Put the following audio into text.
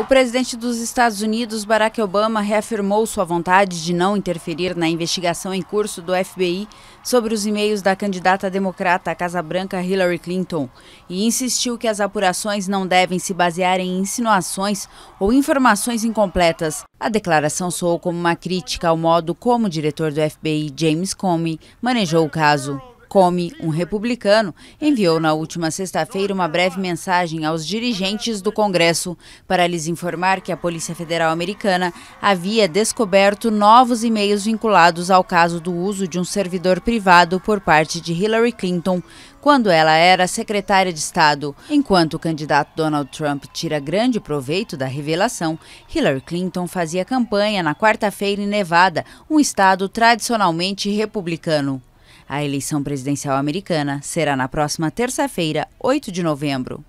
O presidente dos Estados Unidos, Barack Obama, reafirmou sua vontade de não interferir na investigação em curso do FBI sobre os e-mails da candidata democrata à Casa Branca Hillary Clinton e insistiu que as apurações não devem se basear em insinuações ou informações incompletas. A declaração soou como uma crítica ao modo como o diretor do FBI, James Comey, manejou o caso. Comey, um republicano, enviou na última sexta-feira uma breve mensagem aos dirigentes do Congresso para lhes informar que a Polícia Federal Americana havia descoberto novos e-mails vinculados ao caso do uso de um servidor privado por parte de Hillary Clinton quando ela era secretária de Estado. Enquanto o candidato Donald Trump tira grande proveito da revelação, Hillary Clinton fazia campanha na quarta-feira em Nevada, um estado tradicionalmente republicano. A eleição presidencial americana será na próxima terça-feira, 8 de novembro.